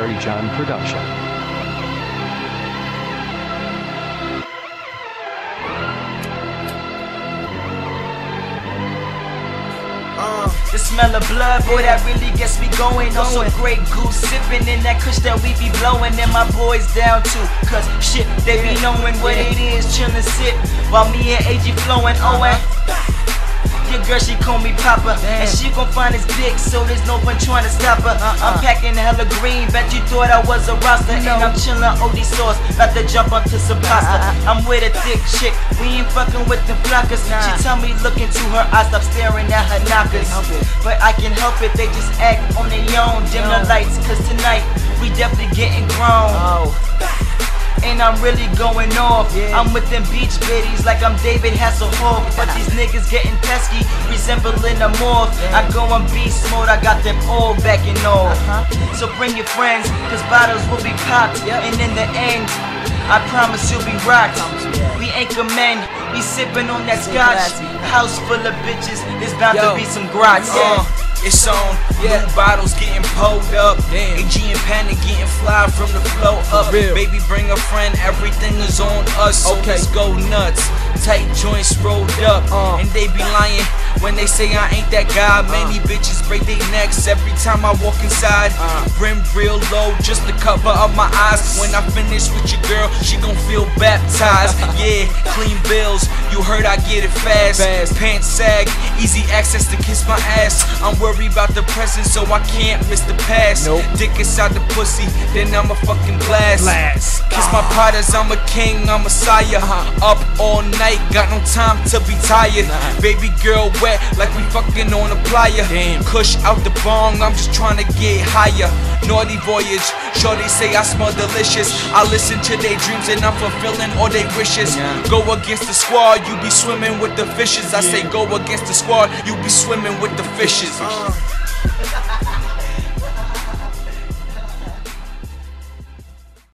Harry John production. Uh, the smell of blood, boy, that really gets me going. Also, Grey Goose sipping in that kush that we be blowing. And my boys down too, cause shit, they be knowing what it is, chillin' sip. While me and AG flowing, uh-huh. oh, and your girl, she call me Papa. And she gon' find his dick, so there's no one trying to stop her. I'm packing hella green, bet you thought I was a roster. And I'm chillin' OD sauce, about to jump onto some pasta. I'm with a thick chick, we ain't fucking with the flockers. She tell me look into her eyes, stop staring at her knockers. But I can help it, they just act on their own. Dim the lights, cause tonight we definitely getting grown. And I'm really going off. I'm with them beach biddies like I'm David Hasselhoff. But these niggas getting pesky, resembling a morph. I go on beast mode, I got them all backing off. Uh-huh. So bring your friends, cause bottles will be popped. And in the end, I promise you'll be rocked. We anchor men, we sipping on that scotch. House full of bitches, there's bound Yo. to be some grots. Uh, it's on. Yeah. New bottles getting pulled up. Damn. AG and paNYC getting fly from the flow up. real. Baby, bring a friend. Everything is on us. So Okay. let's go nuts. Tight joints rolled up. Uh. And they be lying when they say I ain't that guy. Many bitches break their necks every time I walk inside. Uh. Brim real low just to cover up my eyes. When I finish with your girl, she gon' feel baptized. yeah, clean bills. You heard I get it fast. Fast. Pants sag, easy access to kiss my ass. I'm worried about the present, so I can't miss the past. Dick inside the pussy, then I'm a fucking blast. My partners, I'm a king, I'm a sire. Up all night, got no time to be tired. Baby girl wet, like we fucking on a plier. Kush out the bong, I'm just trying to get higher. Naughty voyage, sure they say I smell delicious. I listen to their dreams and I'm fulfilling all their wishes. Go against the squad, you be swimming with the fishes. I say go against the squad, you be swimming with the fishes. Uh.